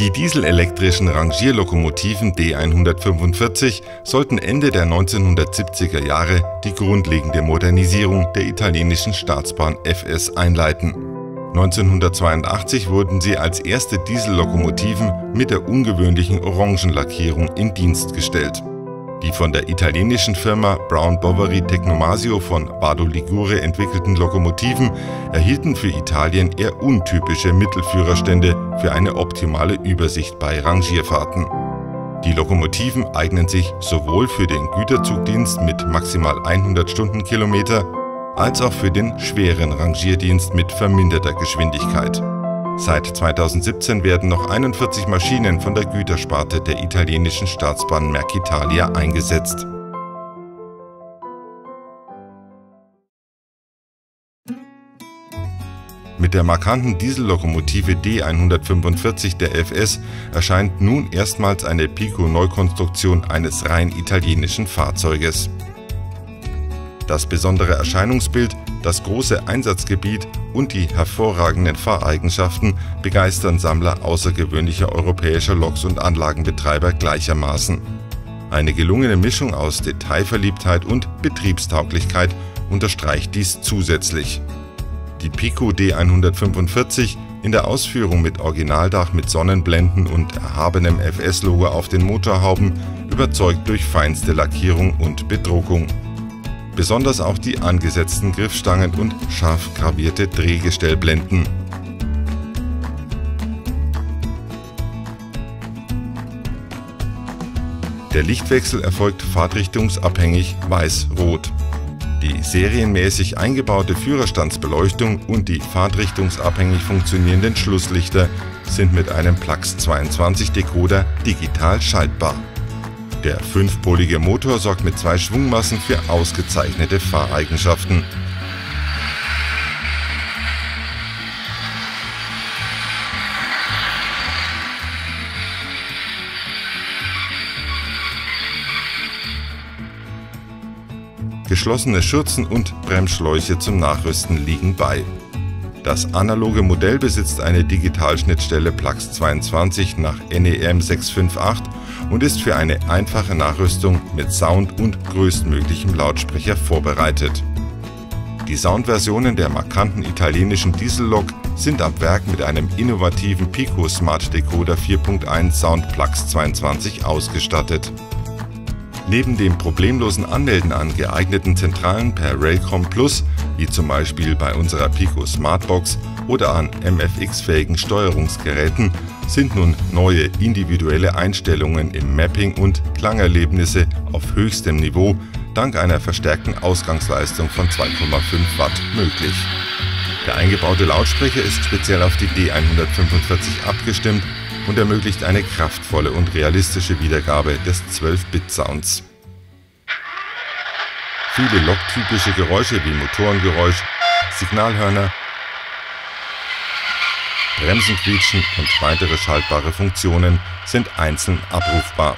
Die dieselelektrischen Rangierlokomotiven D145 sollten Ende der 1970er Jahre die grundlegende Modernisierung der italienischen Staatsbahn FS einleiten. 1982 wurden sie als erste Diesellokomotiven mit der ungewöhnlichen Orangenlackierung in Dienst gestellt. Die von der italienischen Firma Brown Boveri Tecnomasio von Vado Ligure entwickelten Lokomotiven erhielten für Italien eher untypische Mittelführerstände für eine optimale Übersicht bei Rangierfahrten. Die Lokomotiven eignen sich sowohl für den Güterzugdienst mit maximal 100 Stundenkilometer als auch für den schweren Rangierdienst mit verminderter Geschwindigkeit. Seit 2017 werden noch 41 Maschinen von der Gütersparte der italienischen Staatsbahn Mercitalia eingesetzt. Mit der markanten Diesellokomotive D145 der FS erscheint nun erstmals eine Pico-Neukonstruktion eines rein italienischen Fahrzeuges. Das besondere Erscheinungsbild, das große Einsatzgebiet und die hervorragenden Fahreigenschaften begeistern Sammler außergewöhnlicher europäischer Loks und Anlagenbetreiber gleichermaßen. Eine gelungene Mischung aus Detailverliebtheit und Betriebstauglichkeit unterstreicht dies zusätzlich. Die Pico D145 in der Ausführung mit Originaldach mit Sonnenblenden und erhabenem FS-Logo auf den Motorhauben überzeugt durch feinste Lackierung und Bedruckung. Besonders auch die angesetzten Griffstangen und scharf gravierte Drehgestellblenden. Der Lichtwechsel erfolgt fahrtrichtungsabhängig weiß-rot. Die serienmäßig eingebaute Führerstandsbeleuchtung und die fahrtrichtungsabhängig funktionierenden Schlusslichter sind mit einem Plax 22 Decoder digital schaltbar. Der fünfpolige Motor sorgt mit zwei Schwungmassen für ausgezeichnete Fahreigenschaften. Geschlossene Schürzen und Bremsschläuche zum Nachrüsten liegen bei. Das analoge Modell besitzt eine Digitalschnittstelle Plax 22 nach NEM 658 und ist für eine einfache Nachrüstung mit Sound und größtmöglichem Lautsprecher vorbereitet. Die Soundversionen der markanten italienischen Diesellok sind am Werk mit einem innovativen Pico Smart Decoder 4.1 Sound Plux 22 ausgestattet. Neben dem problemlosen Anmelden an geeigneten Zentralen per Railcom Plus, wie zum Beispiel bei unserer Pico Smartbox oder an MFX-fähigen Steuerungsgeräten, sind nun neue individuelle Einstellungen im Mapping und Klangerlebnisse auf höchstem Niveau dank einer verstärkten Ausgangsleistung von 2,5 Watt möglich. Der eingebaute Lautsprecher ist speziell auf die D145 abgestimmt und ermöglicht eine kraftvolle und realistische Wiedergabe des 12-Bit-Sounds. Viele loktypische Geräusche wie Motorengeräusch, Signalhörner Bremsen quietschen und weitere schaltbare Funktionen sind einzeln abrufbar.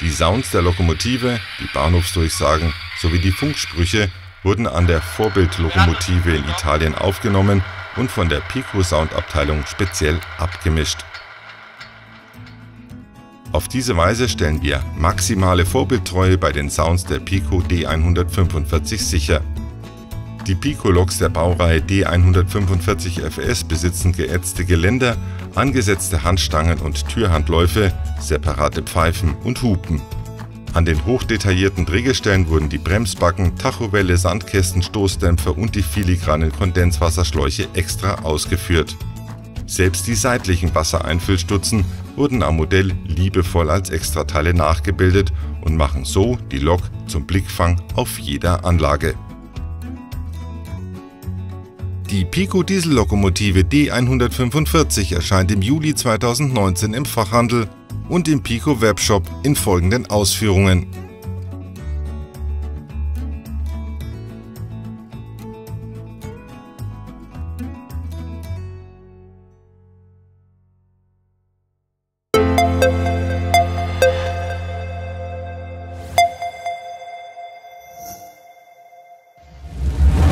Die Sounds der Lokomotive, die Bahnhofsdurchsagen sowie die Funksprüche wurden an der Vorbildlokomotive in Italien aufgenommen und von der Pico Sound Abteilung speziell abgemischt. Auf diese Weise stellen wir maximale Vorbildtreue bei den Sounds der Pico D145 sicher. Die Pico-Loks der Baureihe D145 FS besitzen geätzte Geländer, angesetzte Handstangen und Türhandläufe, separate Pfeifen und Hupen. An den hochdetaillierten Drehgestellen wurden die Bremsbacken, Tachowelle, Sandkästen, Stoßdämpfer und die filigranen Kondenswasserschläuche extra ausgeführt. Selbst die seitlichen Wassereinfüllstutzen wurden am Modell liebevoll als Extrateile nachgebildet und machen so die Lok zum Blickfang auf jeder Anlage. Die Pico Diesellokomotive D145 erscheint im Juli 2019 im Fachhandel und im Pico Webshop in folgenden Ausführungen.